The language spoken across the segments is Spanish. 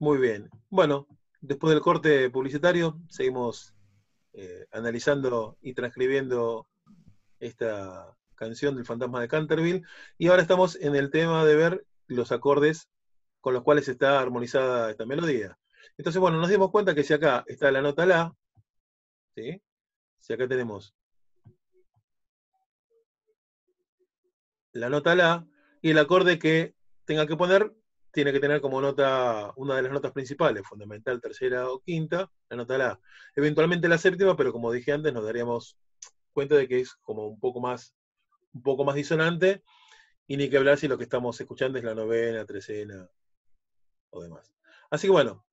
Muy bien. Bueno, después del corte publicitario, seguimos eh, analizando y transcribiendo esta canción del fantasma de Canterville. Y ahora estamos en el tema de ver los acordes con los cuales está armonizada esta melodía. Entonces, bueno, nos dimos cuenta que si acá está la nota La, ¿sí? si acá tenemos la nota La, y el acorde que tenga que poner tiene que tener como nota una de las notas principales, fundamental, tercera o quinta, la nota La. Eventualmente la séptima, pero como dije antes, nos daríamos cuenta de que es como un poco más, un poco más disonante, y ni que hablar si lo que estamos escuchando es la novena, trecena o demás. Así que bueno,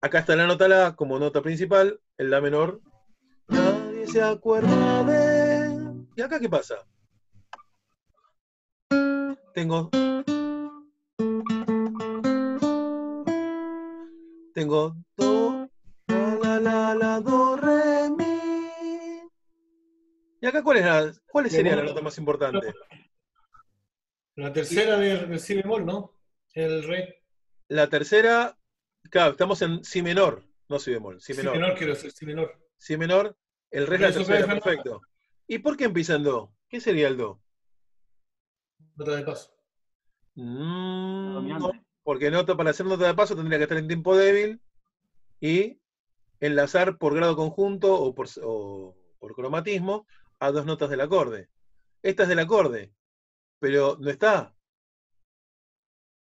acá está la nota La como nota principal, el La menor. Nadie se acuerda de. ¿Y acá qué pasa? Tengo Tengo do, la, la, la, do, re, mi. ¿Y acá cuál, es la, cuál sería la nota más importante? La tercera de si bemol, ¿no? El re. La tercera, claro, estamos en si menor, no si bemol, si menor. Si menor quiero decir, si menor. Si menor, el re es la tercera, perfecto. ¿Y por qué empieza en do? ¿Qué sería el do? Nota de paso. Mm, no, porque nota, para hacer nota de paso tendría que estar en tiempo débil y enlazar por grado conjunto o por, por cromatismo a dos notas del acorde. Esta es del acorde, pero no está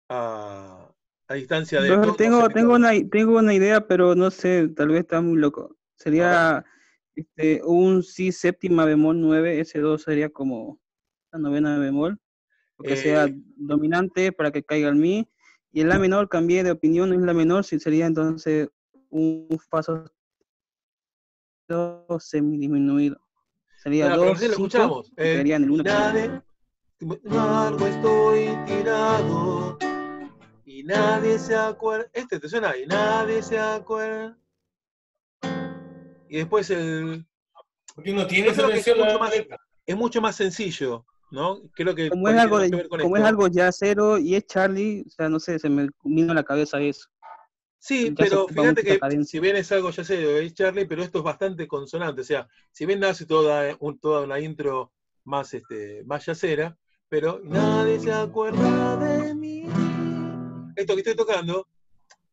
a, distancia de... tengo, tengo, una, tengo una idea, pero no sé, tal vez está muy loco. Sería este, un si séptima bemol 9, ese 2 sería como la novena bemol, que sea eh, dominante para que caiga el mi, y en la menor cambié de opinión, en la menor si sería entonces un paso semidisminuido. Sería dos, lo escuchamos. Eh, en el uno. Nadie, estoy tirado y nadie se acuerda. Este te suena y nadie se acuerda. Y después el. Porque no tiene esa es, mucho más, es mucho más sencillo. ¿No? Creo que como es algo, como es algo ya cero y es Charlie, o sea, no sé, se me vino a la cabeza eso. Sí, pero fíjate que si bien es algo ya sé, es Charlie, pero esto es bastante consonante, o sea, si bien nace toda, toda una intro más, este, más yacera, pero nadie se acuerda de mí. Esto que estoy tocando,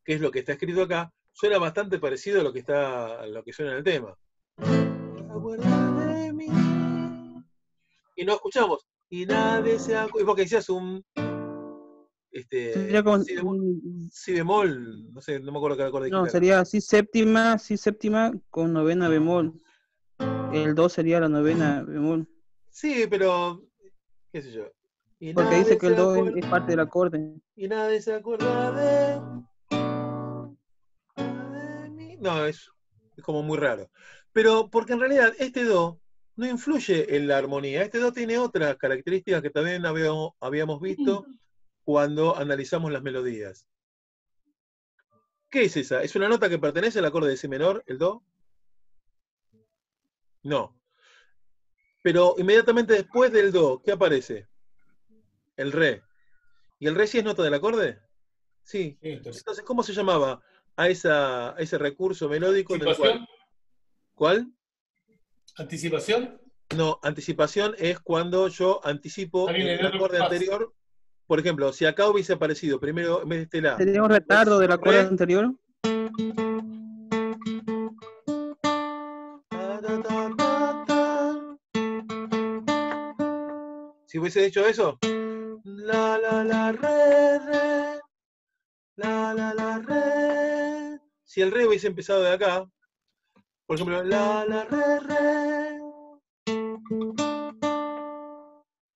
que es lo que está escrito acá, suena bastante parecido a lo que está, a lo que suena en el tema. de mí. Y no escuchamos y nadie se acuerda. Porque decías un. Este, si, bemol, no sé, no me acuerdo qué acorde. No, sería si séptima, si séptima con novena bemol. El 2 sería la novena bemol. Sí, pero. qué sé yo. Porque dice que el 2 es parte del acorde. Y nadie se acuerda de. No, es, es como muy raro. Pero porque en realidad este do no influye en la armonía. Este do tiene otras características que también habíamos, visto cuando analizamos las melodías. ¿Qué es esa? ¿Es una nota que pertenece al acorde de si menor, el do? No. Pero inmediatamente después del do, ¿qué aparece? El re. ¿Y el re sí es nota del acorde? Sí. entonces. ¿cómo se llamaba a, esa, ese recurso melódico? En cual... ¿Cuál? ¿Anticipación? No, anticipación es cuando yo anticipo el acorde anterior. Por ejemplo, si acá hubiese aparecido primero en vez de este la. ¿Sería un retardo del acorde anterior? Si hubiese dicho eso, la la la re re, la la la re. Si el re hubiese empezado de acá, por ejemplo, la, la, re, re.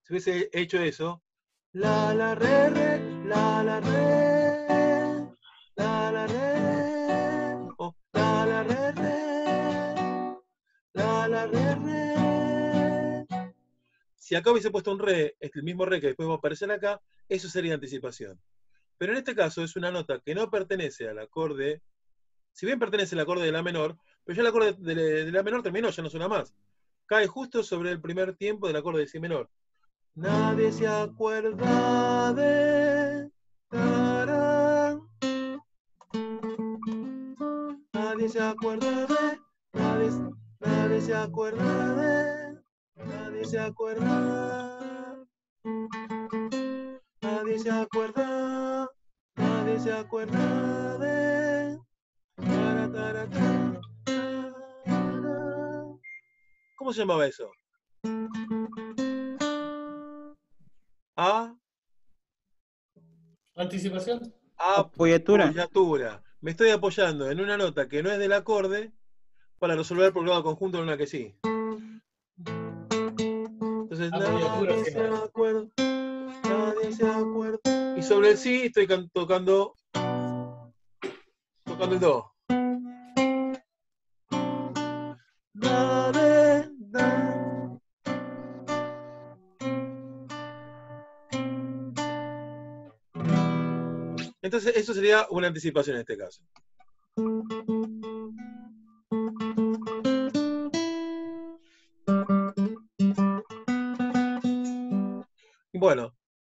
Si hubiese hecho eso, la, la, re, re, la, la, re, la, la, re, o la, la, re, re, la, la, re, re. Si acá hubiese puesto un re, es el mismo re que después va a aparecer acá, eso sería anticipación. Pero en este caso es una nota que no pertenece al acorde, si bien pertenece al acorde de la menor, pero ya el acorde de, la menor terminó, ya no suena más. Cae justo sobre el primer tiempo del acorde de si menor. Nadie se acuerda de. nadie se acuerda de, nadie, nadie se acuerda de, nadie se acuerda, nadie se acuerda, nadie se acuerda de, tara, tara, tara, ¿Cómo se llamaba eso? A, Anticipación. Apoyatura. apoyatura. Me estoy apoyando en una nota que no es del acorde para resolver el programa conjunto en una que sí. Entonces, Apoyatura nadie se se acuerda, nadie se acuerda. Y sobre el sí estoy can- tocando, tocando el do. Entonces, eso sería una anticipación en este caso. Bueno,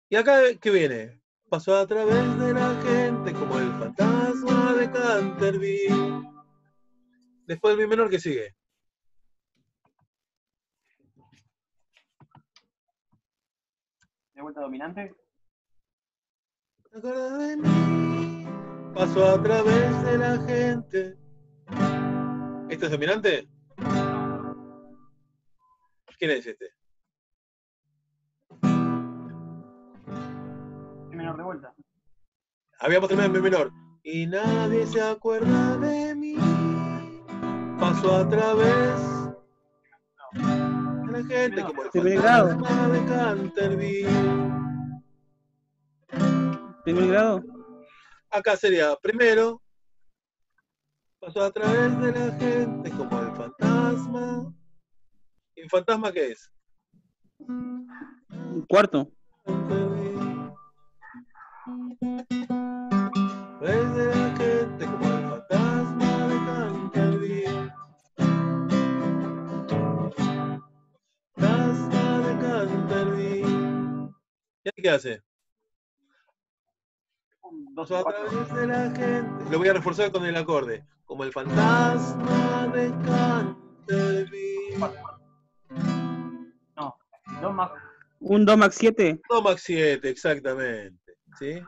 ¿y acá qué viene? Pasó a través de la gente como el fantasma de Canterville. Después el mi menor que sigue. ¿De vuelta dominante? ¿Te acuerdas de mí? Pasó a través de la gente. ¿Este es dominante? ¿Quién es este? menor de vuelta. Habíamos terminado en mi menor. Y nadie se acuerda de mí. Pasó a través de la gente como el Primer grado. fantasma de Canterville. Primer grado. Acá sería primero. Pasó a través de la gente como el fantasma. ¿Y fantasma qué es? Cuarto. Desde la gente como el fantasma de Canterville. Fantasma de Canterville. ¿Y ahí qué hace? Dos, a través de la gente. Lo voy a reforzar con el acorde. Como el fantasma de Canterville. No. Dos más. Un do max 7. Do max 7, exactamente. ¿Sí?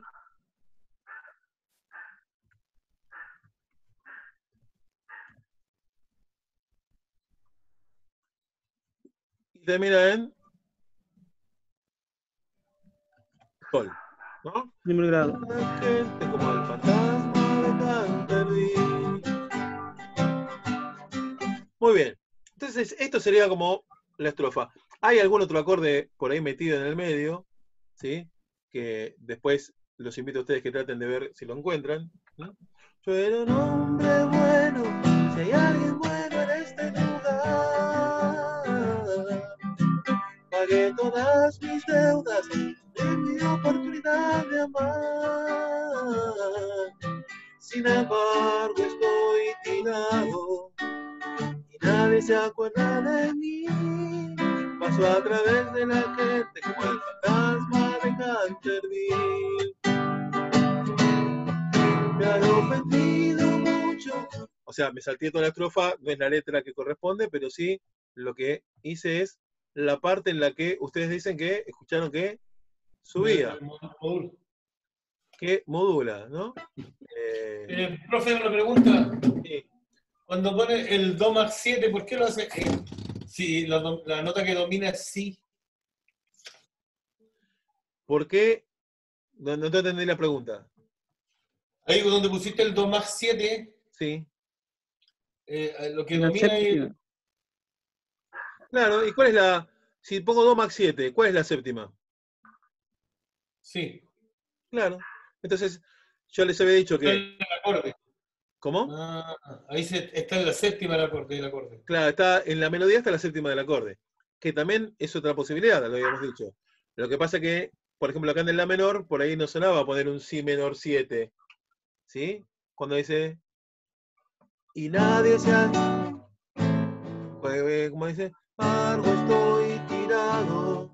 Y termina en Sol. ¿No? Primer grado. La gente como el fantasma de Canterville. Muy bien. Entonces, esto sería como la estrofa. Hay algún otro acorde por ahí metido en el medio, ¿sí? Que después los invito a ustedes que traten de ver si lo encuentran. ¿no? Yo era un hombre bueno, si hay alguien bueno en este lugar. Pagué todas mis deudas de amar. Sin embargo, estoy tirado y nadie se acuerda de mí. Pasó a través de la gente como el fantasma de Canterville. Me han ofendido mucho. O sea, me salté toda la estrofa, no es la letra que corresponde, pero sí lo que hice es la parte en la que ustedes dicen que escucharon que subía, que modula, ¿no? Eh, Eh, profe, una pregunta. sí. Cuando pone el Do max 7, ¿por qué lo hace? eh, si la, nota que domina es Si. ¿Por qué? No, no te entendí la pregunta. Ahí donde pusiste el Do max 7, Sí. eh, lo que domina es. Claro, ¿y cuál es la. Si pongo Do max 7, ¿cuál es la séptima? Sí. Claro. Entonces, yo les había dicho que. ¿Cómo? Ah, ahí se- está en la séptima el acorde. Claro, está en la melodía está la séptima del acorde, que también es otra posibilidad, lo habíamos dicho. Lo que pasa que, por ejemplo, acá en el La menor, por ahí no sonaba poner un Si menor 7. ¿Sí? Cuando dice. Y nadie se ha. Pues, eh, ¿Cómo dice? Margo estoy tirado.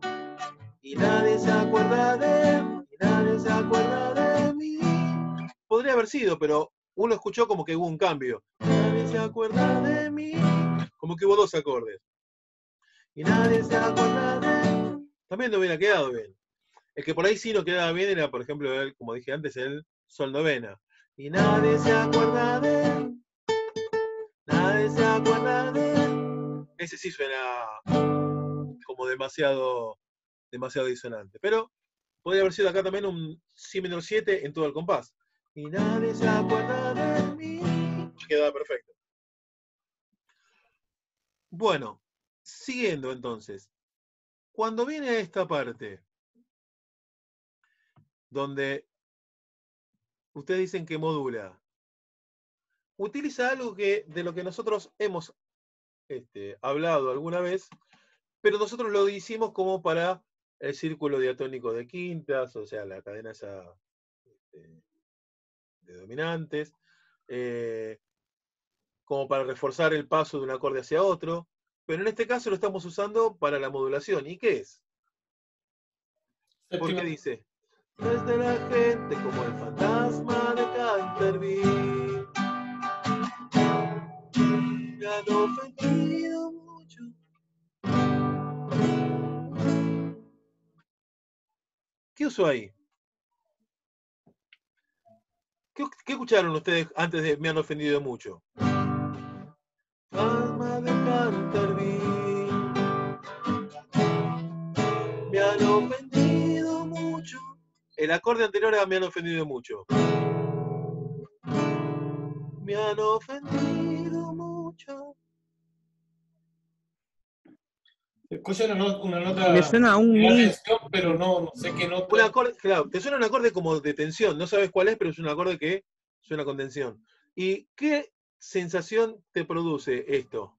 Y nadie se acuerda de. Y nadie se acuerda de mí. Podría haber sido, pero uno escuchó como que hubo un cambio. Nadie se acuerda de mí. Como que hubo dos acordes. Y nadie se acuerda de También no hubiera quedado bien. El que por ahí sí no quedaba bien era, por ejemplo, el, como dije antes, el sol novena. Y nadie se acuerda de él. Nadie se acuerda de. Ese sí suena como demasiado, demasiado disonante. Pero podría haber sido acá también un si menor 7 en todo el compás. Y nadie se acuerda de mí. Quedaba perfecto. Bueno, siguiendo entonces. Cuando viene esta parte, donde ustedes dicen que modula, utiliza algo que de lo que nosotros hemos este, hablado alguna vez, pero nosotros lo hicimos como para el círculo diatónico de quintas, o sea, la cadena esa este, de dominantes, eh, como para reforzar el paso de un acorde hacia otro, pero en este caso lo estamos usando para la modulación. ¿Y qué es? ¿Por qué Séptima. dice? Desde la gente como el fantasma de Canterville. ¿Qué usó ahí? ¿Qué, escucharon ustedes antes de me han ofendido mucho? Fantasma de. Me han ofendido mucho. El acorde anterior era me han ofendido mucho. Me han ofendido mucho. Escucha una, no- una nota Me suena a un atención, pero no, no sé qué nota. Un acorde, claro, te suena un acorde como de tensión, no sabes cuál es, pero es un acorde que suena con tensión. ¿Y qué sensación te produce esto?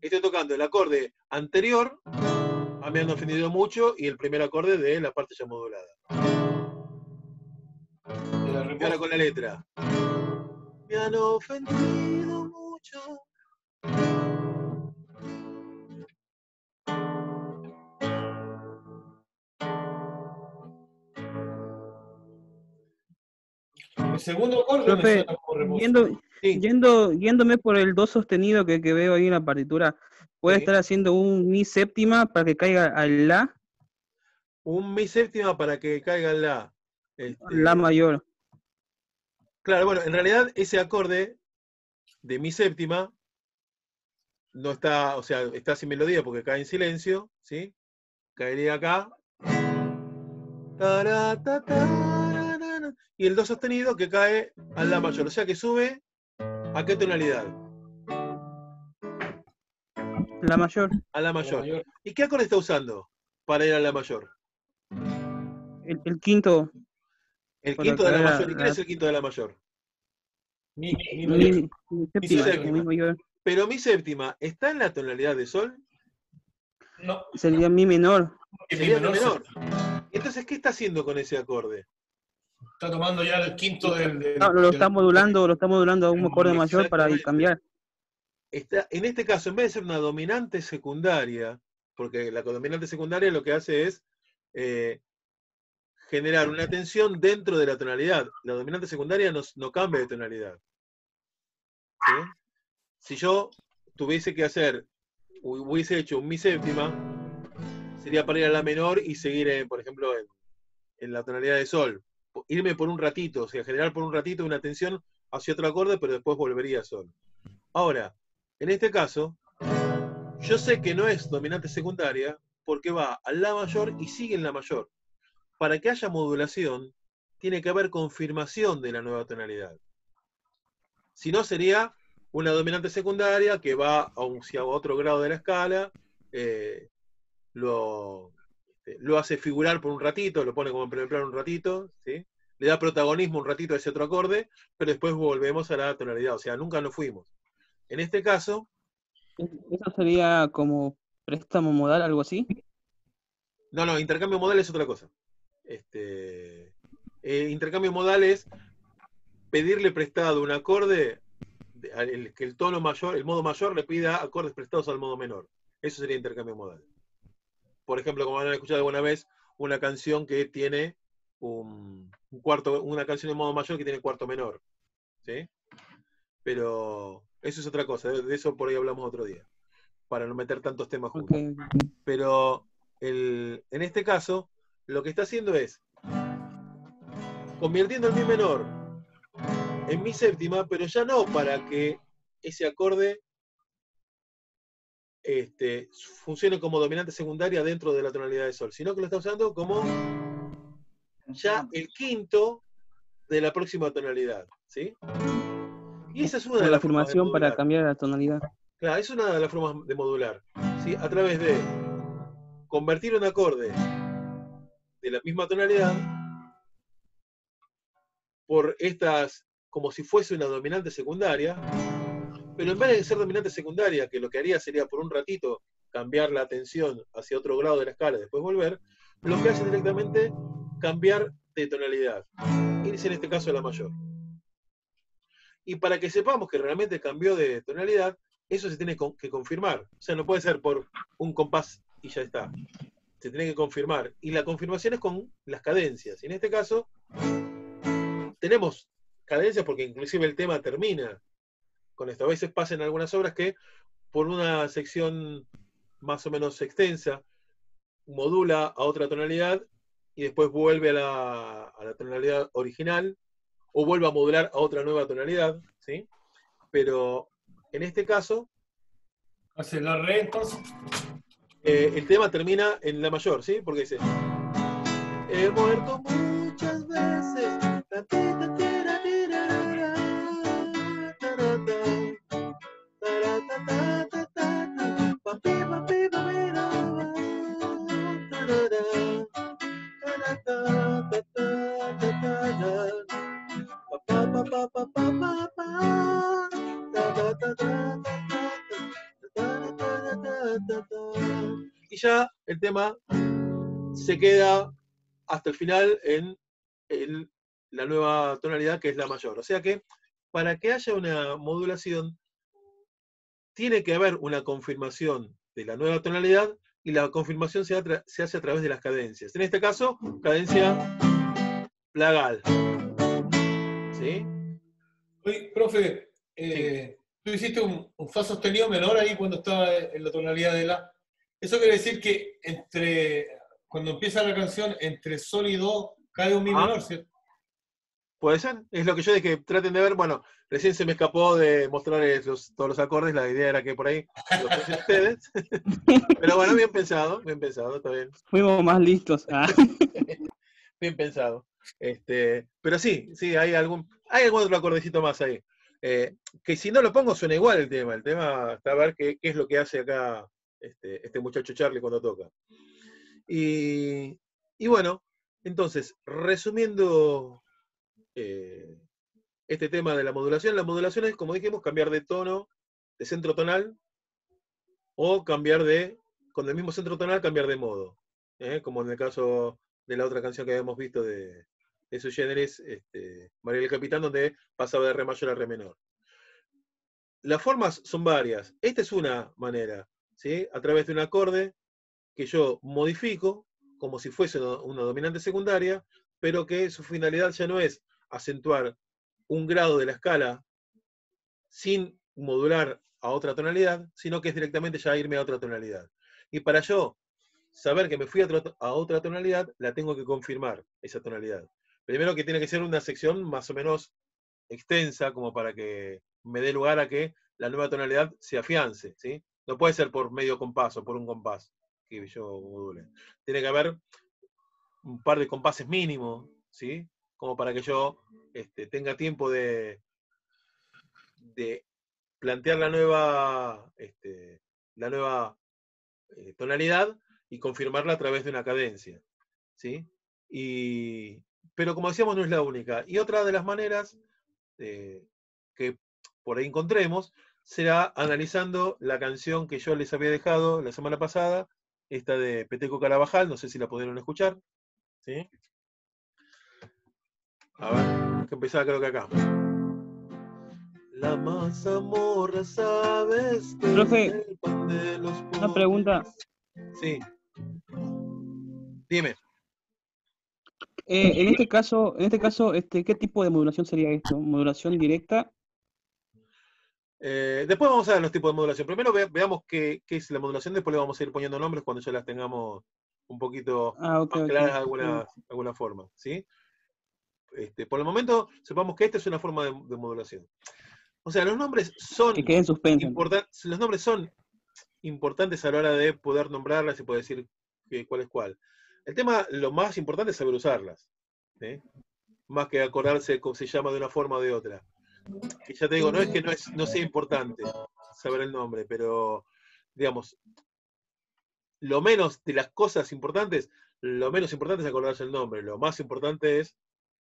Estoy tocando el acorde anterior, a me han ofendido mucho, y el primer acorde de la parte ya modulada. Y ahora con la letra. Me han ofendido mucho. Segundo acorde me Profe, como. Yendo, Sí, yendo, yéndome por el do sostenido que, que veo ahí en la partitura, ¿puede Sí. estar haciendo un mi séptima para que caiga al la, un mi séptima para que caiga en la. este, la mayor? Claro, bueno, en realidad ese acorde de mi séptima no está, o sea, está sin melodía porque cae en silencio, ¿sí? Caería acá. Ta, Y el do sostenido que cae al la mayor, o sea que sube a qué tonalidad? La mayor. A la La mayor. ¿Y qué acorde está usando para ir a la mayor? El, el quinto, El quinto de la mayor. ¿Y quién la- es el quinto de la mayor? Mi, mi mi, séptima, séptima. mi mayor. Pero mi séptima, ¿está en la tonalidad de sol? No, Sería mi menor. Sería mi menor. menor. Entonces, ¿qué está haciendo con ese acorde? Está tomando ya el quinto del. del- No, lo del- está modulando, lo está modulando a un acorde mayor para cambiar. Está, en este caso, en vez de ser una dominante secundaria, porque la dominante secundaria lo que hace es eh, generar una tensión dentro de la tonalidad. La dominante secundaria no, no cambia de tonalidad. ¿Sí? Si yo tuviese que hacer, hu- hubiese hecho un mi séptima, sería para ir a la menor y seguir, en, por ejemplo, en, en la tonalidad de sol. Irme por un ratito, o sea, generar por un ratito una tensión hacia otro acorde, pero después volvería a sol. Ahora, en este caso, yo sé que no es dominante secundaria porque va a la mayor y sigue en la mayor. Para que haya modulación, tiene que haber confirmación de la nueva tonalidad. Si no, sería una dominante secundaria que va a, un, a otro grado de la escala, eh, lo, lo hace figurar por un ratito, lo pone como en primer plano un ratito, ¿sí? le da protagonismo un ratito a ese otro acorde, pero después volvemos a la tonalidad, o sea, nunca nos fuimos. En este caso, Eso sería como préstamo modal, algo así. no, no, intercambio modal es otra cosa. Este, eh, intercambio modal es pedirle prestado un acorde, de- al- el- que el tono mayor, el modo mayor le pida acordes prestados al modo menor. Eso sería intercambio modal. Por ejemplo, como han escuchado alguna vez, una canción que tiene un, un cuarto, una canción en modo mayor que tiene cuarto menor. ¿sí? pero eso es otra cosa, de eso por ahí hablamos otro día, para no meter tantos temas juntos. Pero el- en este caso, lo que está haciendo es convirtiendo el mi menor en mi séptima, pero ya no para que ese acorde este, funcione como dominante secundaria dentro de la tonalidad de sol, sino que lo está usando como ya el quinto de la próxima tonalidad. ¿sí? Y esa es una de la las afirmación para cambiar la tonalidad. Claro, es una de las formas de modular. ¿sí? A través de convertir un acorde de la misma tonalidad por estas, como si fuese una dominante secundaria, pero en vez de ser dominante secundaria, que lo que haría sería por un ratito cambiar la atención hacia otro grado de la escala y después volver, lo que hace directamente cambiar de tonalidad. Irse en este caso a la mayor. Y para que sepamos que realmente cambió de tonalidad, eso se tiene que confirmar. O sea, no puede ser por un compás y ya está. Se tiene que confirmar. Y la confirmación es con las cadencias. Y en este caso, tenemos cadencias porque inclusive el tema termina con esto. A veces pasa en algunas obras que por una sección más o menos extensa, modula a otra tonalidad y después vuelve a la, a la tonalidad original o vuelve a modular a otra nueva tonalidad, ¿sí? Pero en este caso, Hace la re, entonces. eh, el tema termina en la mayor, ¿sí? Porque dice, he muerto muchas veces, Y ya el tema se queda hasta el final en, en la nueva tonalidad que es la mayor. O sea que para que haya una modulación tiene que haber una confirmación de la nueva tonalidad y la confirmación se, hace a través de las cadencias. En este caso, cadencia plagal. ¿Sí? Oye, profe, eh, tú hiciste un, un fa sostenido menor ahí cuando estaba en la tonalidad de la. Eso quiere decir que entre cuando empieza la canción, entre sol y do cae un mi Ah. menor, ¿cierto? ¿Puede ser? Es lo que yo de que traten de ver. Bueno, recién se me escapó de mostrarles los- todos los acordes. La idea era que por ahí lo fuesen ustedes. Pero bueno, bien pensado, bien pensado, está bien. Fuimos más listos. Ah, Bien pensado. Este, pero sí, sí, hay algún, hay algún otro acordecito más ahí. Eh, que si no lo pongo suena igual el tema. El tema está a ver qué, qué es lo que hace acá este, este muchacho Charlie cuando toca. Y, y bueno, entonces, resumiendo eh, este tema de la modulación, la modulación es, como dijimos, cambiar de tono, de centro tonal, o cambiar de, con el mismo centro tonal, cambiar de modo. ¿eh? Como en el caso de la otra canción que habíamos visto de, de su generis, este, María del Capitán, donde pasaba de re mayor a re menor. Las formas son varias. Esta es una manera, A través de un acorde que yo modifico como si fuese una, dominante secundaria, pero que su finalidad ya no es acentuar un grado de la escala sin modular a otra tonalidad, sino que es directamente ya irme a otra tonalidad. Y para yo saber que me fui a, otra- a otra tonalidad, la tengo que confirmar, esa tonalidad. Primero que tiene que ser una sección más o menos extensa, como para que me dé lugar a que la nueva tonalidad se afiance, ¿sí? No puede ser por medio compás o por un compás que yo module. Tiene que haber un par de compases mínimos, ¿sí? Como para que yo este, tenga tiempo de, de plantear la nueva, este, la nueva eh, tonalidad y confirmarla a través de una cadencia. ¿sí? Y, pero como decíamos, no es la única. Y otra de las maneras eh, que por ahí encontremos será analizando la canción que yo les había dejado la semana pasada, esta de Peteco Carabajal, no sé si la pudieron escuchar. ¿sí? A ver, que empezaba creo que acá. La mazamorra, sabes que Profe, es el pan de los Una pregunta. Sí. Dime. Eh, en este caso, en este caso, este, ¿qué tipo de modulación sería esto? ¿Modulación directa? Eh, después vamos a ver los tipos de modulación. Primero ve- veamos qué, qué es la modulación, después le vamos a ir poniendo nombres cuando ya las tengamos un poquito Ah, ok, más claras de alguna, alguna forma. ¿sí? Este, por el momento, sepamos que esta es una forma de, de modulación. O sea, los nombres son Que quede en suspenso. importan- los nombres son importantes a la hora de poder nombrarlas y poder decir que- cuál es cuál. El tema, lo más importante es saber usarlas. ¿sí? Más que acordarse cómo se llama de una forma o de otra. Que ya te digo, no es que no, es, no sea importante saber el nombre, pero digamos, lo menos de las cosas importantes, lo menos importante es acordarse el nombre, lo más importante es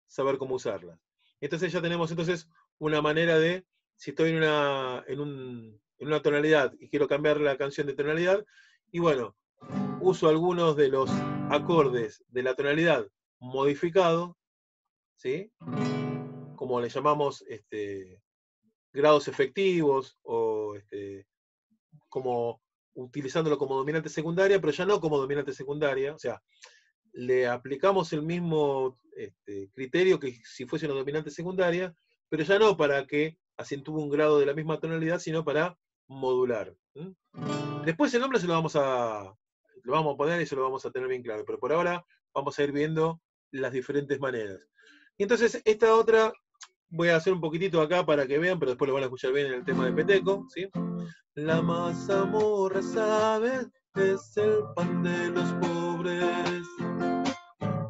saber cómo usarlas. Entonces ya tenemos entonces una manera de, si estoy en una, en un- en una tonalidad y quiero cambiar la canción de tonalidad, y bueno, uso algunos de los acordes de la tonalidad modificado, ¿sí? Como le llamamos este, grados efectivos o este, como utilizándolo como dominante secundaria, pero ya no como dominante secundaria, o sea, le aplicamos el mismo este, criterio que si fuese una dominante secundaria, pero ya no para que acentúe un grado de la misma tonalidad, sino para modular. Después el nombre se lo vamos a lo vamos a poner y se lo vamos a tener bien claro, pero por ahora vamos a ir viendo las diferentes maneras. Y entonces esta otra voy a hacer un poquitito acá para que vean, pero después lo van a escuchar bien en el tema de Peteco, ¿sí? La mazamorra, ¿sabes? Es el pan de los pobres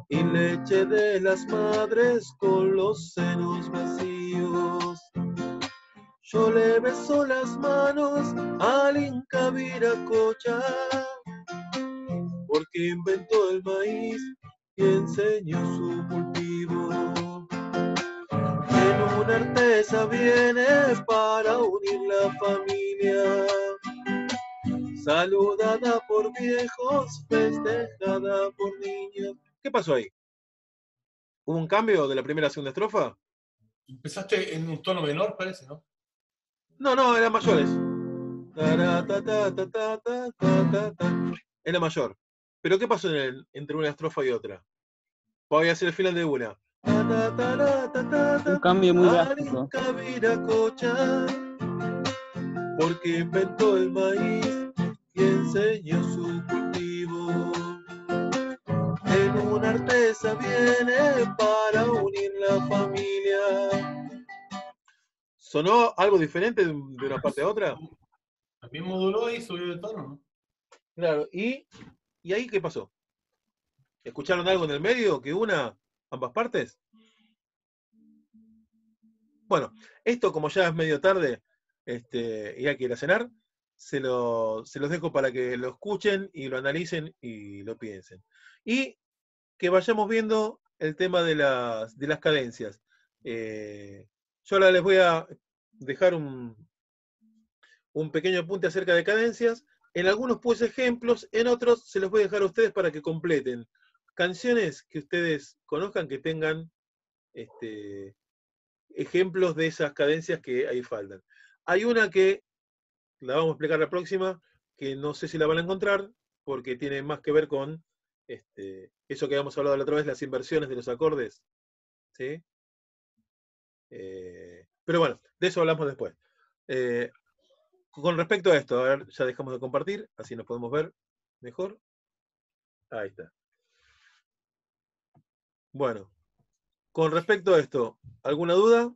y leche de las madres con los senos vacíos. Yo le beso las manos al Inca Viracocha, porque inventó el maíz y enseñó su cultivo en una artesa viene para unir la familia. Saludada por viejos, festejada por niños. ¿Qué pasó ahí? ¿Hubo un cambio de la primera a segunda estrofa? Empezaste en un tono menor, parece, ¿no? No, no, eran mayores. Era mayor. ¿Pero qué pasó entre una estrofa y otra? Voy a hacer el final de una. Un cambio muy drástico. Porque inventó el maíz y enseñó su cultivo. En una artesa viene para unir la familia. ¿Sonó algo diferente de de una parte a otra? También moduló y subió de tono, ¿no? Claro, ¿y, y ahí qué pasó? ¿Escucharon algo en el medio que una ambas partes? Bueno, esto como ya es medio tarde este, y hay que cenar, se, lo- se los dejo para que lo escuchen y lo analicen y lo piensen. Y que vayamos viendo el tema de las, de las cadencias. Eh, yo ahora les voy a dejar un, un pequeño apunte acerca de cadencias. En algunos puse ejemplos, en otros se los voy a dejar a ustedes para que completen. Canciones que ustedes conozcan que tengan este, ejemplos de esas cadencias que ahí faltan. Hay una que la vamos a explicar la próxima, que no sé si la van a encontrar, porque tiene más que ver con este, eso que habíamos hablado la otra vez, las inversiones de los acordes. ¿sí? Eh, pero bueno, de eso hablamos después. Eh, con respecto a esto, a ver, ya dejamos de compartir, así nos podemos ver mejor. Ahí está. Bueno, con respecto a esto, ¿alguna duda?